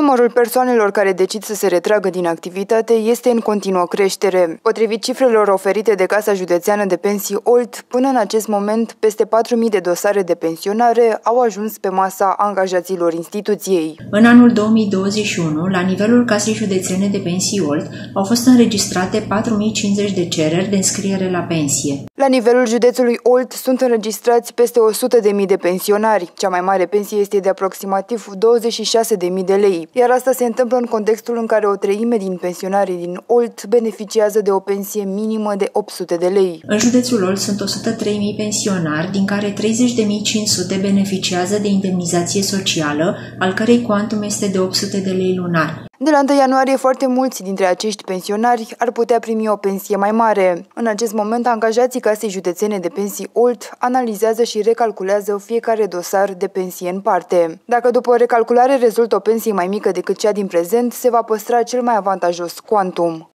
Numărul persoanelor care decid să se retragă din activitate este în continuă creștere. Potrivit cifrelor oferite de Casa Județeană de Pensii OLT, până în acest moment, peste 4.000 de dosare de pensionare au ajuns pe masa angajaților instituției. În anul 2021, la nivelul Casei Județene de Pensii OLT, au fost înregistrate 4.050 de cereri de înscriere la pensie. La nivelul județului Olt sunt înregistrați peste 100.000 de pensionari. Cea mai mare pensie este de aproximativ 26.000 de lei, iar asta se întâmplă în contextul în care o treime din pensionarii din Olt beneficiază de o pensie minimă de 800 de lei. În județul Olt sunt 103.000 pensionari, din care 30.500 beneficiază de indemnizație socială, al cărei cuantum este de 800 de lei lunar. De la 1 ianuarie, foarte mulți dintre acești pensionari ar putea primi o pensie mai mare. În acest moment, angajații Casei Județene de Pensii OLT analizează și recalculează fiecare dosar de pensie în parte. Dacă după o recalculare rezultă o pensie mai mică decât cea din prezent, se va păstra cel mai avantajos quantum.